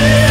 Shut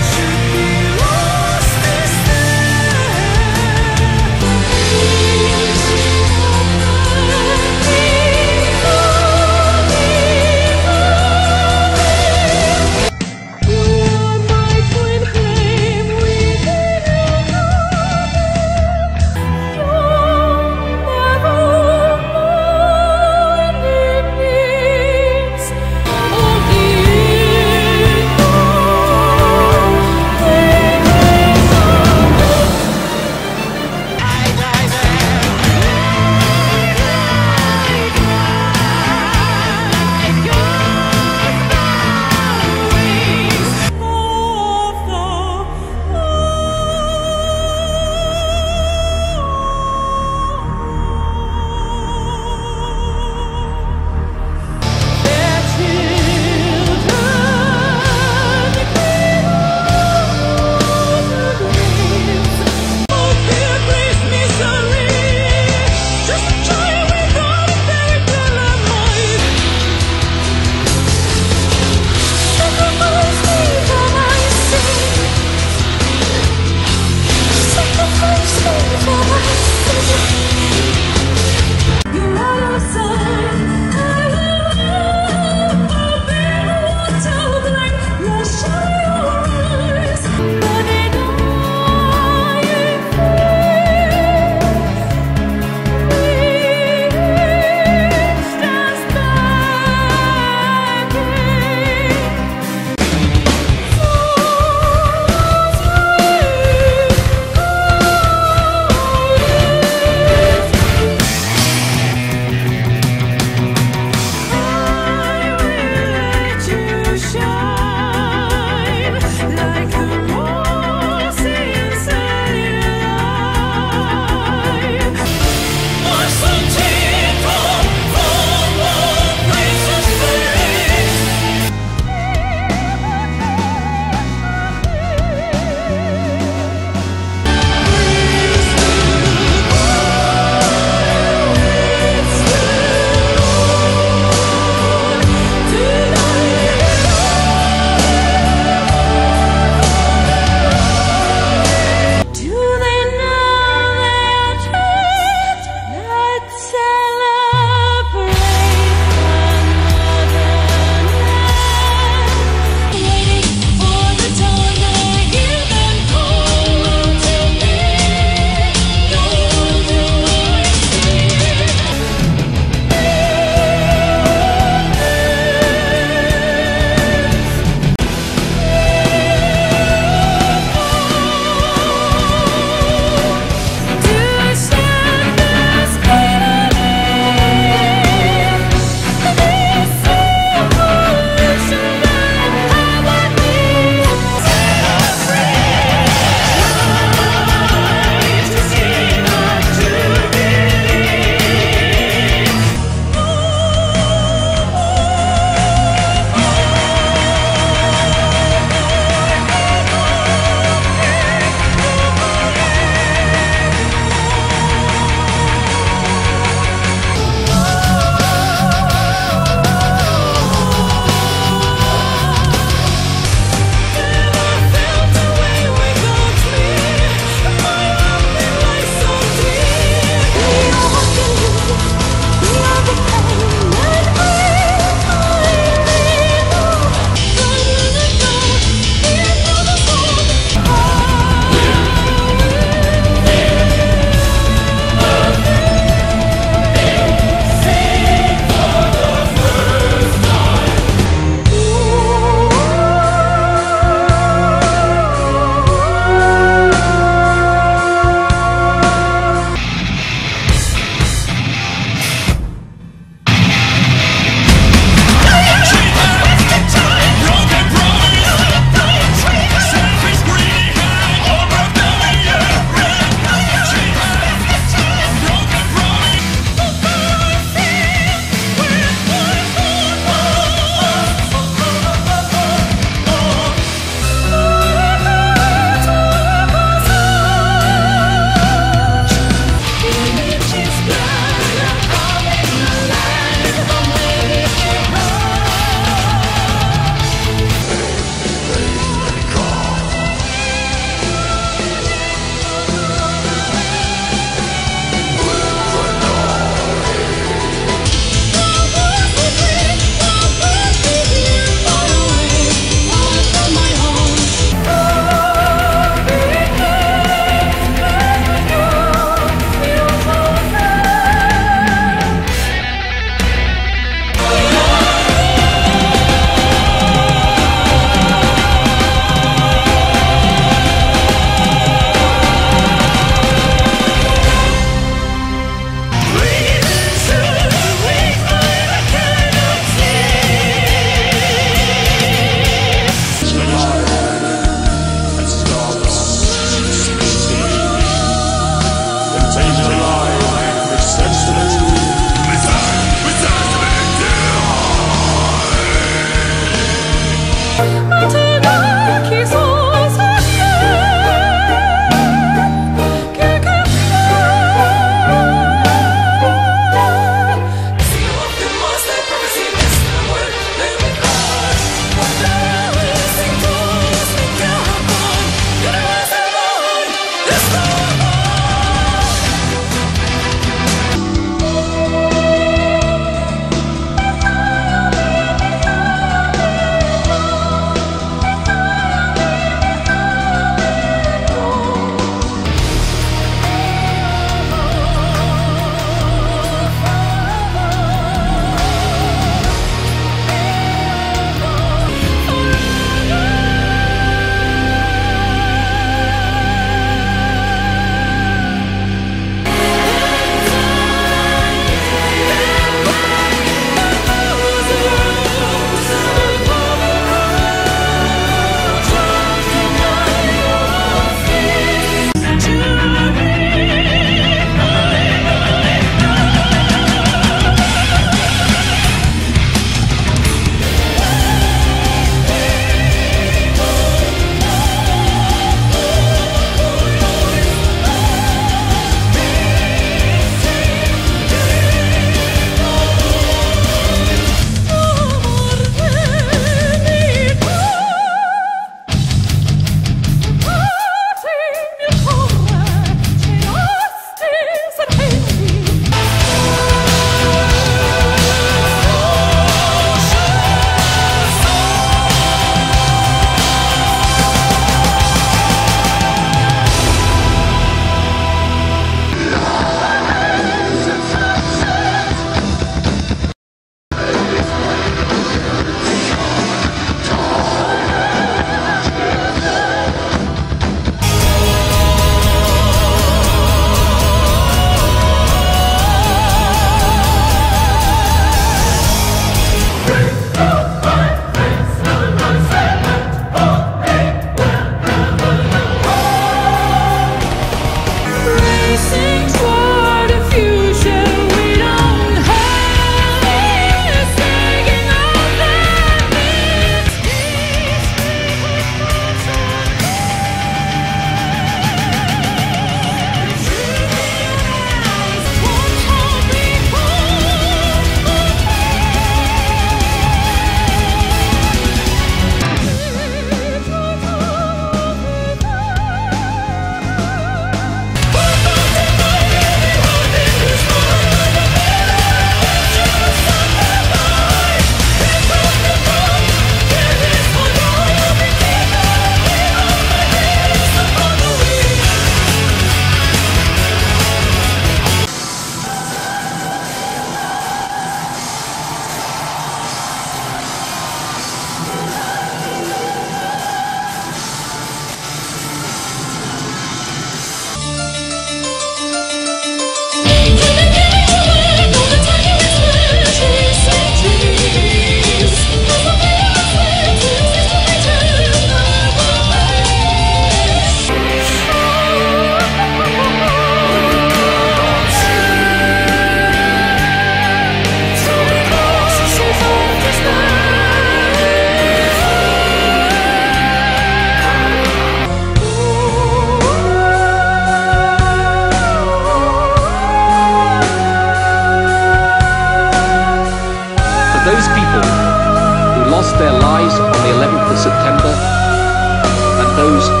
those